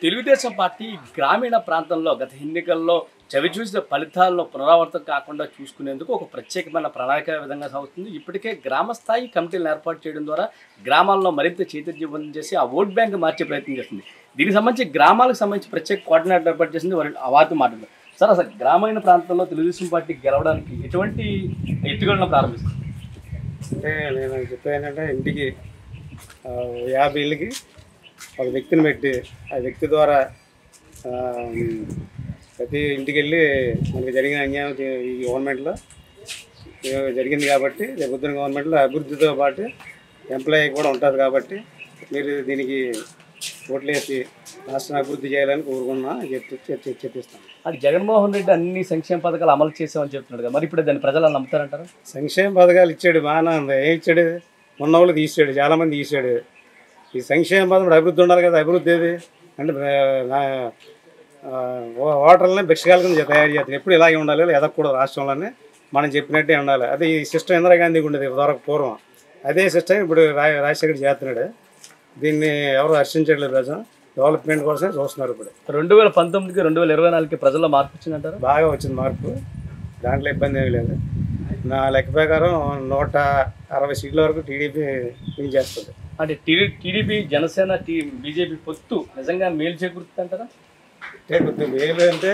Telugu Desam party గ్రామీణ ప్రాంతంలో గత ఎన్నికల్లో చవి చూసిన ఫలితాల్లో పునరావృతం కాకుండా చూసుకునేందుకు ఒక ప్రత్యేకమైన ప్రణాళిక విధంగా సాగుతుంది. ఇప్పటికే గ్రామ స్థాయి కమిటీలను ఏర్పాటు చేయడం ద్వారా గ్రామాల్లో మరింత చైతన్యవంతం చేసి ఆ ఓట్ బ్యాంక్ మార్చే ప్రయత్నం చేస్తుంది. దీనికి సంబంధించి గ్రామాలకు సంబంధించి ప్రత్యేక కోఆర్డినేటర్ ఏర్పాటు చేసింది. వారి అవార్డు మాటలు సార్ అసలు గ్రామీణ ప్రాంతంలో తెలుగుదేశం పార్టీ గెలవడానికి ఎటువంటి ఎత్తుగడలను ప్రారంభిస్తుంది? అంటే నేను చెప్పేదంటే ఇంటికి యాభై ఏళ్ళకి ఒక వ్యక్తిని పెట్టి ఆ వ్యక్తి ద్వారా ప్రతి ఇంటికి వెళ్ళి మనకి జరిగిన అన్యాయం ఈ గవర్నమెంట్లో జరిగింది కాబట్టి రేపొద్దున గవర్నమెంట్లో అభివృద్ధితో పాటు ఎంప్లాయీ కూడా ఉంటుంది కాబట్టి మీరు దీనికి ఓట్లేసి రాష్ట్రం అభివృద్ధి చేయాలని కోరుకున్నా చెప్పి- చెప్పిస్తాను అది జగన్మోహన్ రెడ్డి అన్ని సంక్షేమ పథకాలు అమలు చేసామని చెప్తున్నాడు కదా మరి ఇప్పుడు దాన్ని ప్రజలు నమ్ముతారంటారా? సంక్షేమ పథకాలు ఇచ్చాడు బాగానే ఉంది. ఏం ఇచ్చాడు? ఉన్న వాళ్ళు తీసాడు చాలామంది తీసాడు. ఈ సంక్షేమ పథకం అభివృద్ధి ఉండాలి కదా అభివృద్ధి ఏది? అంటే ఓటర్లని భిక్షకాల కింద తయారు చేస్తారు ఎప్పుడు ఇలాగే ఉండాలి ఎదగకూడదు రాష్ట్రంలోనే. మనం చెప్పినట్టే ఉండాలి. అది ఈ సిస్టమ్ ఇందిరాగాంధీకి ఉండేది ఇదివరకు పూర్వం. అదే సిస్టమ్ ఇప్పుడు రాజశేఖర్ చేస్తున్నాడు. దీన్ని ఎవరు హర్షించట్లేదు ప్రజలు. డెవలప్మెంట్ కోసమే చూస్తున్నారు ఇప్పుడు. రెండు వేల పంతొమ్మిదికి రెండు వేల ఇరవై నాలుగుకి ప్రజల్లో మార్పు వచ్చిందంటారా? బాగా వచ్చింది మార్పు. దాంట్లో ఇబ్బంది ఏమీ లేదు. నా లెక్క ప్రకారం నూట అరవై సీట్ల వరకు టీడీపీ విన్ చేస్తుంది అంటే టీడీ టీడీపీ జనసేన టీ బీజేపీ పొత్తు నిజంగా మేలు చేకూరుతుందంటారా? అంటే కొద్దిగా మేలు అంటే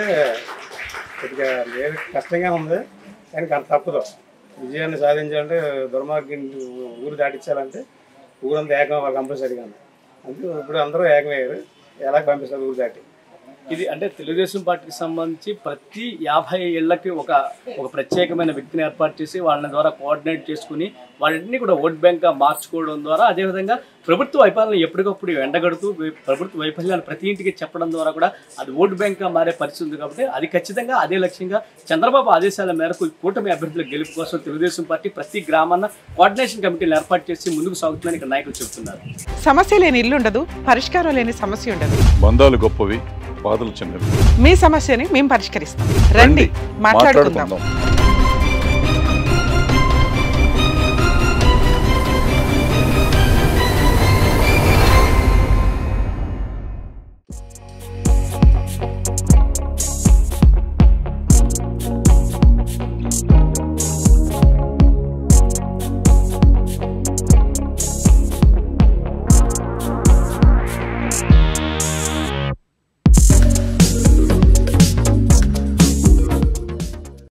కొద్దిగా మేలు కష్టంగా ఉంది కానీ కానీ తప్పదు. విజయాన్ని సాధించాలంటే దుర్మార్గం ఊరు దాటించాలంటే ఊరంతా ఏకం వాళ్ళు కంపల్సరీగా అందుకే ఇప్పుడు అందరూ ఏకమయ్యారు. ఎలా పంపిస్తారు ఊరు దాటి? ఇది అంటే తెలుగుదేశం పార్టీకి సంబంధించి ప్రతి యాభై ఏళ్ళకి ఒక ఒక ప్రత్యేకమైన వ్యక్తిని ఏర్పాటు చేసి వాళ్ళని ద్వారా కోఆర్డినేట్ చేసుకుని వాళ్ళని కూడా ఓట్ బ్యాంక్గా మార్చుకోవడం ద్వారా అదేవిధంగా ప్రభుత్వ వైఫల్యాలను ఎప్పటికప్పుడు ఎండగడుతూ ప్రభుత్వ వైఫల్యాలు ప్రతి ఇంటికి చెప్పడం ద్వారా కూడా అది ఓట్ బ్యాంక్గా మారే పరిస్థితి ఉంది కాబట్టి అది ఖచ్చితంగా అదే లక్ష్యంగా చంద్రబాబు ఆదేశాల మేరకు ఈ కూటమి అభ్యర్థుల గెలుపు కోసం తెలుగుదేశం పార్టీ ప్రతి గ్రామాన్న కోఆర్డినేషన్ కమిటీలు ఏర్పాటు చేసి ముందుకు సాగుతుందని ఇక్కడ నాయకులు చెబుతున్నారు. సమస్య లేని ఇల్లు ఉండదు పరిష్కారం లేని సమస్య ఉండదు. బంధాలు గొప్పవి బాధలు చిన్నవి. మీ సమస్యని మేము పరిష్కరిస్తాం. రండి మాట్లాడుకుందాం. మాట్లాడుకుందాం.